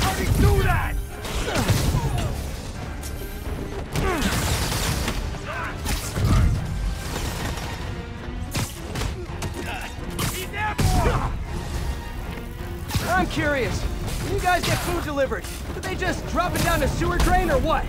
How do you do that? I'm curious. When you guys get food delivered, do they just drop it down a sewer drain or what?